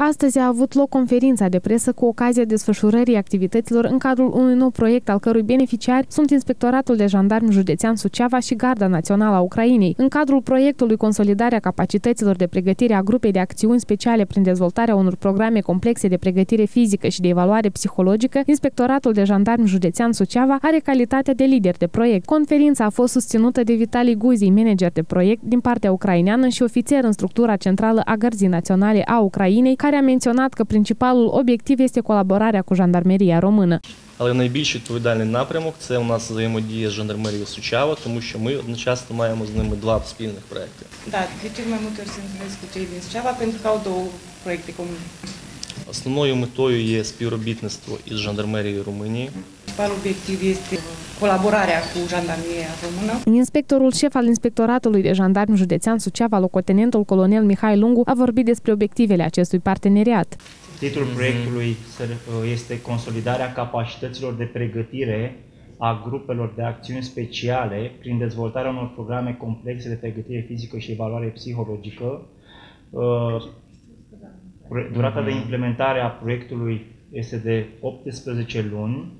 Astăzi a avut loc conferința de presă cu ocazia desfășurării activităților în cadrul unui nou proiect al cărui beneficiari sunt Inspectoratul de Jandarmi Județean Suceava și Garda Națională a Ucrainei. În cadrul proiectului Consolidarea capacităților de pregătire a grupei de acțiuni speciale prin dezvoltarea unor programe complexe de pregătire fizică și de evaluare psihologică, Inspectoratul de Jandarmi Județean Suceava are calitatea de lider de proiect. Conferința a fost susținută de Vitali Guzi, manager de proiect din partea ucraineană și ofițer în structura centrală a Gărzii Naționale a Ucrainei, care a menționat că principalul obiectiv este colaborarea cu jandarmeria română. Але найбільш відповідальний напрямок це у нас взаємодія з жандармерією Сучава, тому що ми одночасно маємо з ними два спільних проекти. Da, de cel mai multe ori cu cei din Suceava pentru că au două proiecte comune. Основною метою є співробітництво із жандармерією Румунії. Principalul obiectiv este colaborarea cu jandarmeria română. Inspectorul șef al Inspectoratului de Jandarmi Județean Suceava, locotenentul colonel Mihai Lungu, a vorbit despre obiectivele acestui parteneriat. Titlul proiectului este Consolidarea capacităților de pregătire a grupelor de acțiuni speciale prin dezvoltarea unor programe complexe de pregătire fizică și evaluare psihologică. Durata de implementare a proiectului este de 18 luni.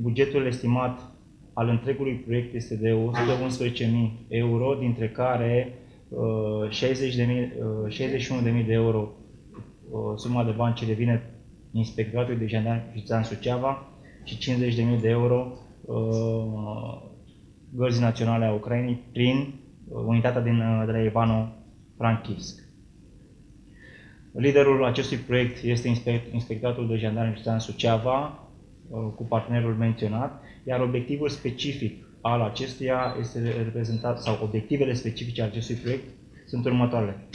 Bugetul estimat al întregului proiect este de 111.000 euro, dintre care 60 de mii, 61.000 de euro suma de bani ce revine Inspectoratului de Jandarmi Județean Suceava și 50.000 de euro Gărzii Naționale a Ucrainei prin unitatea din, de la Ivano-Frankivsk. Liderul acestui proiect este Inspectoratul de Jandarmi Județean Suceava, cu partenerul menționat, iar obiectivul specific al acestuia este reprezentat, sau obiectivele specifice ale acestui proiect sunt următoarele.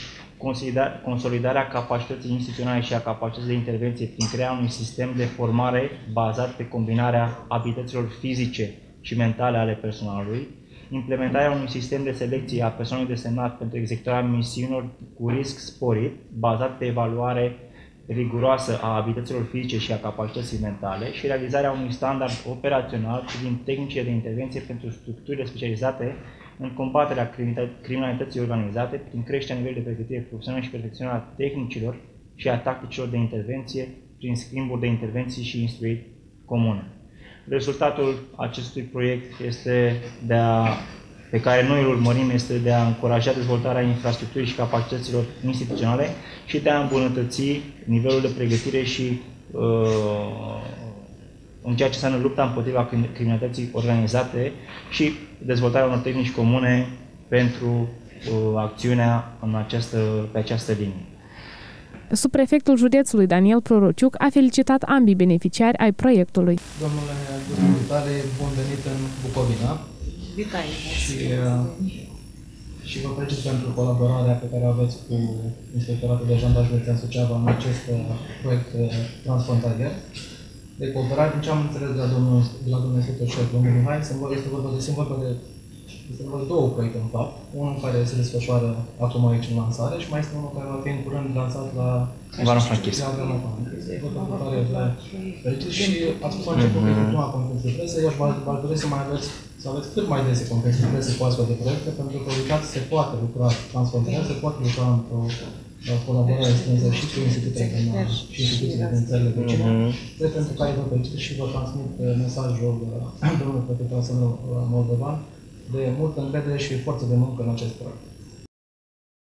Consolidarea capacității instituționale și a capacității de intervenție prin crearea unui sistem de formare bazat pe combinarea abilităților fizice și mentale ale personalului, implementarea unui sistem de selecție a personalului desemnat pentru executarea misiunilor cu risc sporit, bazat pe evaluare riguroasă a abilităților fizice și a capacității mentale și realizarea unui standard operațional privind tehnicile de intervenție pentru structurile specializate în combaterea criminalității organizate prin creșterea nivelului de pregătire profesională și perfecționarea tehnicilor și a tacticilor de intervenție prin schimburi de intervenții și instruiri comune. Rezultatul acestui proiect este de a, pe care noi îl urmărim este de a încuraja dezvoltarea infrastructurii și capacităților instituționale și de a îmbunătăți nivelul de pregătire și uh, în ceea ce înseamnă lupta împotriva criminalității organizate și dezvoltarea unor tehnici comune pentru uh, acțiunea în această, pe această linie. Subprefectul județului Daniel Prorociuc a felicitat ambii beneficiari ai proiectului. Domnule Vitale, bun venit în Bucovina. Vitali. Și, și vă felicit pentru colaborarea pe care o aveți cu Inspectoratul de Jandarmi Județean Suceava în acest proiect transfrontalier de cooperare. Din ce am înțeles de la domnul, de la domnul inspector șef, domnul Mihai, este vorba de, sunt vorba de este vorba de două proiecte, în fapt. Unul care se desfășoară acum aici în lansare și mai este unul care va fi în curând lansat la Ivano Frankivsk. La Ivano Frankivsk. Și ați spus la început că e prima conferință de presă, eu v-aș dori să mai aveți să aveți cât mai dese conferințe de presă cu astfel de proiecte, pentru că, uitați, se poate lucra transfrontalier, se poate lucra într-o colaborare strânsă și cu instituțiile din, și instituțiile din țările vecine. Mm-hmm. pentru care vă felicit și vă transmit mesajul domnului prefect al Moldovan de multă încredere și forță de muncă în acest proiect.